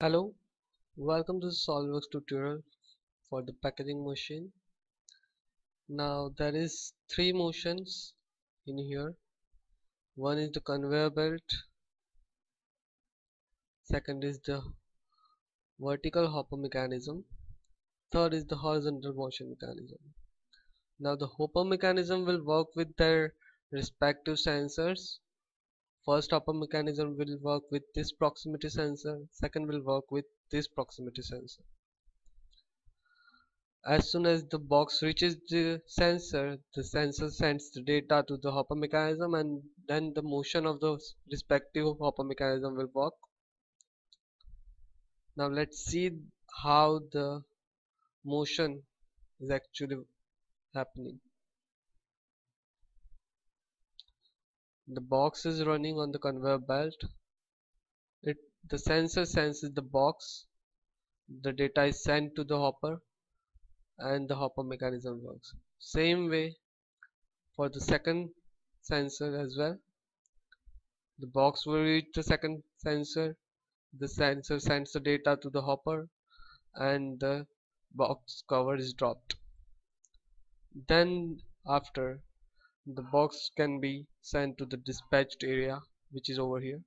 Hello, welcome to the SolidWorks tutorial for the packaging machine. Now there is three motions in here. One is the conveyor belt, second is the vertical hopper mechanism, third is the horizontal motion mechanism. Now the hopper mechanism will work with their respective sensors First hopper mechanism will work with this proximity sensor, second will work with this proximity sensor. As soon as the box reaches the sensor, the sensor sends the data to the hopper mechanism and then the motion of the respective hopper mechanism will work. Now let's see how the motion is actually happening. The box is running on the conveyor belt. It the sensor senses the box. The data is sent to the hopper and the hopper mechanism works. Same way for the second sensor as well. The box will reach the second sensor. The sensor sends the data to the hopper and the box cover is dropped. Then after the box can be sent to the dispatched area which is over here